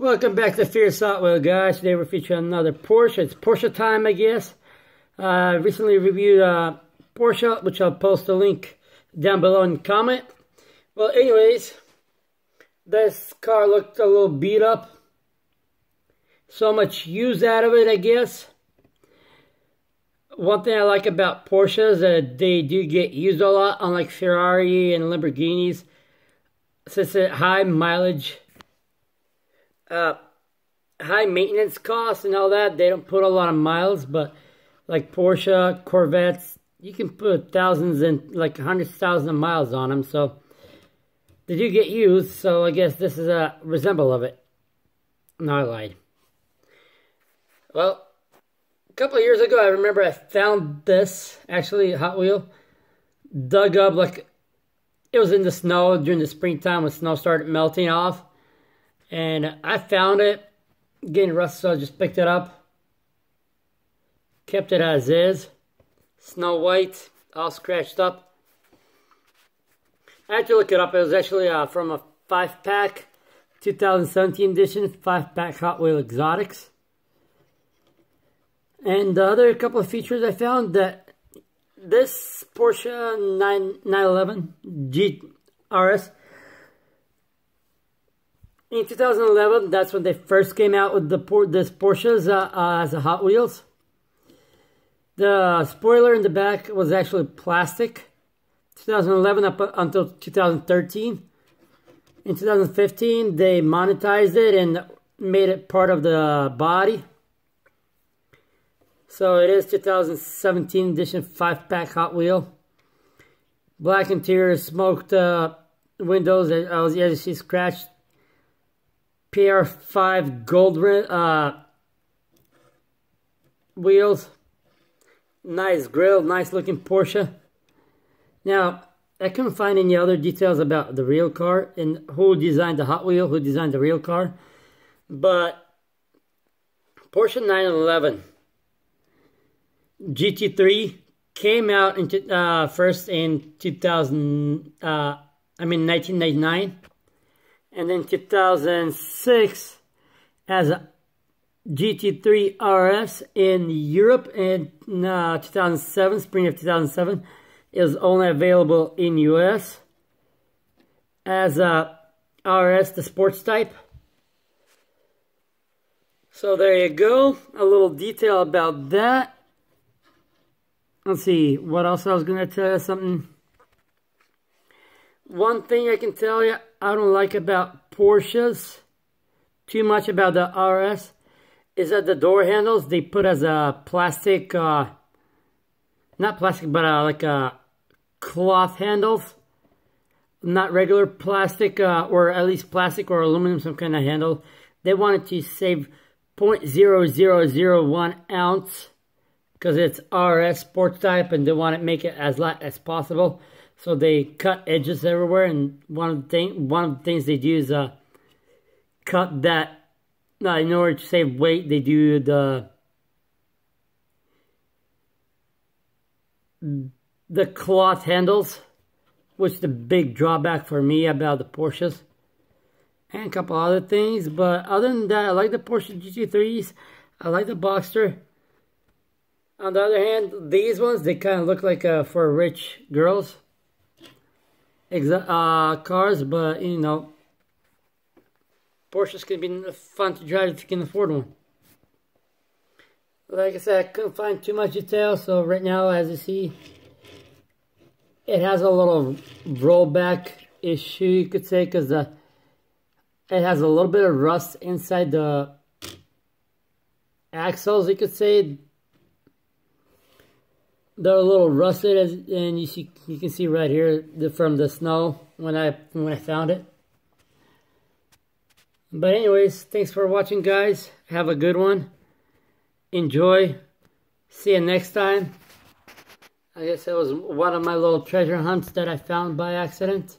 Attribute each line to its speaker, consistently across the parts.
Speaker 1: Welcome back to Furious Hot Wheel, guys. Today we're featuring another Porsche. It's Porsche time, I guess. Uh, I recently reviewed uh, Porsche, which I'll post a link down below in the comment. Well, anyways, this car looked a little beat up. So much use out of it, I guess. One thing I like about Porsche is that they do get used a lot, unlike Ferrari and Lamborghinis. Since it's high mileage uh, high maintenance costs and all that. They don't put a lot of miles, but like Porsche, Corvettes, you can put thousands and like hundreds thousands of miles on them. So they do get used. So I guess this is a resemble of it. No, I lied. Well, a couple of years ago, I remember I found this, actually, Hot Wheel, dug up like, it was in the snow during the springtime when snow started melting off. And I found it, getting rusted, so I just picked it up. Kept it as is. Snow white, all scratched up. I had to look it up. It was actually uh, from a five pack, 2017 edition, five pack Hot Wheel Exotics. And the other couple of features I found that this Porsche 9, 911 GRS in 2011, that's when they first came out with the this Porsches uh, uh, as a Hot Wheels. The spoiler in the back was actually plastic. 2011 up until 2013. In 2015, they monetized it and made it part of the body. So it is 2017 edition 5-pack Hot Wheel. Black interior, smoked uh, windows, as you see scratched PR5 gold uh, wheels. Nice grill, nice looking Porsche. Now, I couldn't find any other details about the real car and who designed the Hot Wheel, who designed the real car. But Porsche 911 GT3 came out in, uh, first in 2000, uh, I mean 1999 and then 2006 as a GT3 RS in Europe in uh, 2007, spring of 2007. is only available in US as a RS, the sports type. So there you go, a little detail about that. Let's see, what else I was going to tell you something. One thing I can tell you, I don't like about Porsches too much about the RS is that the door handles they put as a plastic, uh, not plastic, but uh, like a cloth handles. Not regular plastic, uh, or at least plastic or aluminum, some kind of handle. They wanted to save 0.0001 ounce because it's RS sports type and they want to make it as light as possible. So they cut edges everywhere, and one of the thing, one of the things they do is uh, cut that. Uh, in order to save weight, they do the the cloth handles, which is the big drawback for me about the Porsches, and a couple other things. But other than that, I like the Porsche GT3s. I like the Boxster. On the other hand, these ones they kind of look like uh, for rich girls uh, cars, but you know, Porsches can be fun to drive if you can afford one. Like I said, I couldn't find too much detail, so right now, as you see, it has a little rollback issue, you could say, because the it has a little bit of rust inside the axles, you could say. They're a little rusted, as, and you see, you can see right here the, from the snow when I when I found it. But anyways, thanks for watching, guys. Have a good one. Enjoy. See you next time. I guess it was one of my little treasure hunts that I found by accident.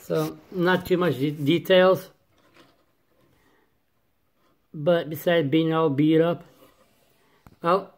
Speaker 1: So, not too much de details. But besides being all beat up. Well,